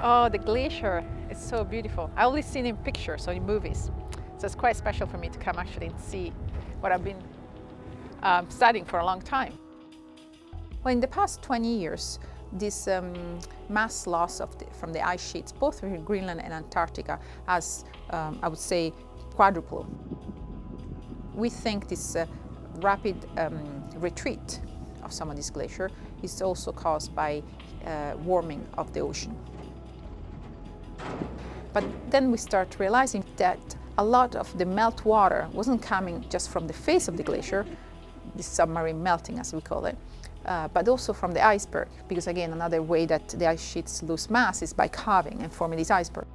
Oh, the glacier is so beautiful. I only seen in pictures or in movies. So it's quite special for me to come actually and see what I've been um, studying for a long time. Well, in the past 20 years, this um, mass loss the, from the ice sheets, both in Greenland and Antarctica, has, um, I would say, quadrupled. We think this uh, rapid um, retreat of some of this glacier is also caused by uh, warming of the ocean. But then we start realizing that a lot of the melt water wasn't coming just from the face of the glacier, the submarine melting as we call it, uh, but also from the iceberg, because again, another way that the ice sheets lose mass is by calving and forming these icebergs.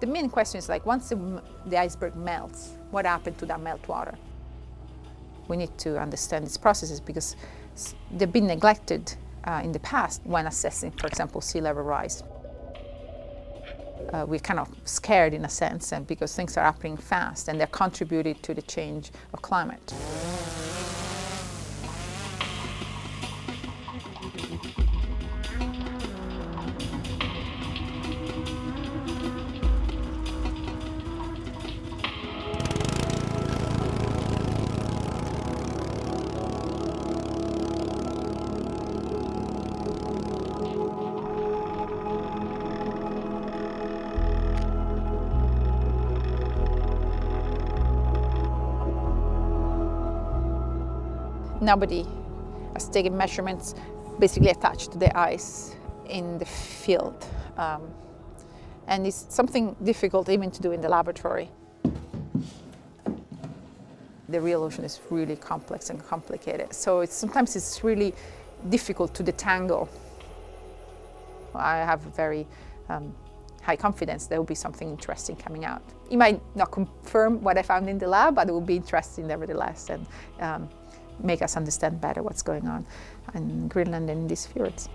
The main question is like, once the, the iceberg melts, what happened to that melt water? We need to understand these processes because they've been neglected uh, in the past when assessing, for example, sea level rise. Uh, we're kind of scared in a sense and because things are happening fast and they're contributing to the change of climate. Nobody has taken measurements basically attached to the ice in the field. Um, and it's something difficult even to do in the laboratory. The real ocean is really complex and complicated. So it's, sometimes it's really difficult to detangle. I have very um, high confidence there will be something interesting coming out. It might not confirm what I found in the lab, but it will be interesting nevertheless. And um, make us understand better what's going on in Greenland and in these fjords.